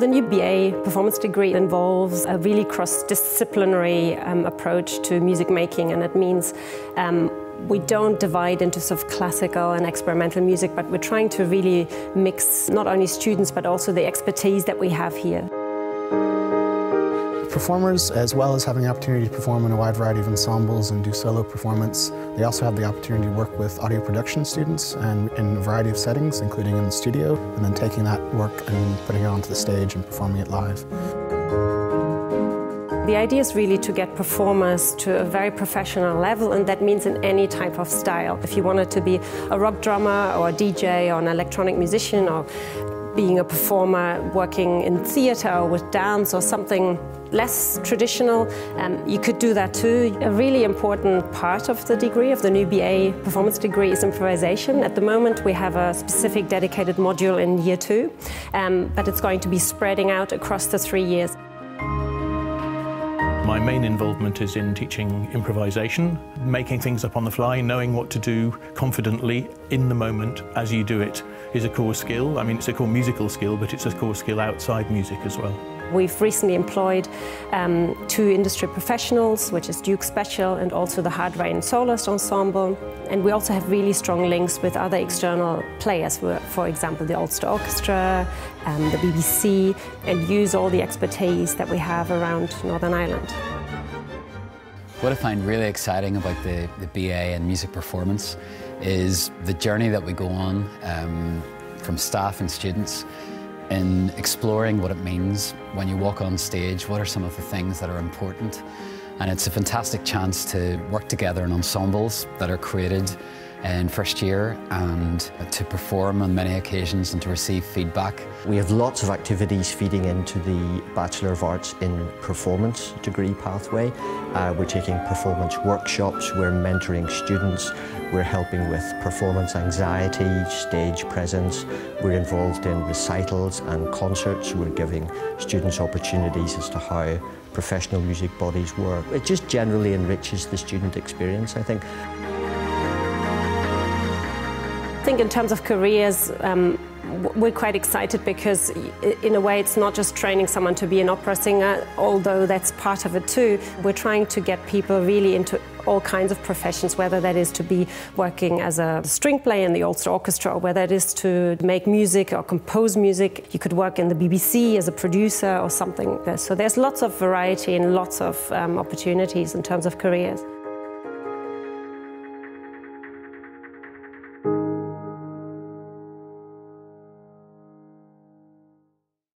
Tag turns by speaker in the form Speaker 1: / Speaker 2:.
Speaker 1: the new BA performance degree involves a really cross-disciplinary um, approach to music making and it means um, we don't divide into sort of classical and experimental music, but we're trying to really mix not only students but also the expertise that we have here.
Speaker 2: Performers, as well as having the opportunity to perform in a wide variety of ensembles and do solo performance, they also have the opportunity to work with audio production students and in a variety of settings, including in the studio, and then taking that work and putting it onto the stage and performing it live.
Speaker 1: The idea is really to get performers to a very professional level, and that means in any type of style. If you wanted to be a rock drummer or a DJ or an electronic musician or being a performer working in theatre or with dance or something less traditional, um, you could do that too. A really important part of the degree, of the new BA performance degree, is improvisation. At the moment, we have a specific dedicated module in year two, um, but it's going to be spreading out across the three years.
Speaker 3: My main involvement is in teaching improvisation, making things up on the fly, knowing what to do confidently in the moment as you do it is a core skill. I mean, it's a core musical skill, but it's a core skill outside music as well.
Speaker 1: We've recently employed um, two industry professionals, which is Duke Special and also the Hard Rain Soloist Ensemble. And we also have really strong links with other external players, for example, the Ulster Orchestra, um, the BBC, and use all the expertise that we have around Northern Ireland.
Speaker 4: What I find really exciting about the, the BA and music performance is the journey that we go on um, from staff and students in exploring what it means when you walk on stage, what are some of the things that are important. And it's a fantastic chance to work together in ensembles that are created in first year and to perform on many occasions and to receive feedback.
Speaker 5: We have lots of activities feeding into the Bachelor of Arts in Performance degree pathway. Uh, we're taking performance workshops, we're mentoring students, we're helping with performance anxiety, stage presence, we're involved in recitals and concerts, we're giving students opportunities as to how professional music bodies work. It just generally enriches the student experience, I think.
Speaker 1: I think in terms of careers, um, we're quite excited because in a way it's not just training someone to be an opera singer, although that's part of it too. We're trying to get people really into all kinds of professions, whether that is to be working as a string player in the Ulster Orchestra or whether it is to make music or compose music. You could work in the BBC as a producer or something. So there's lots of variety and lots of um, opportunities in terms of careers.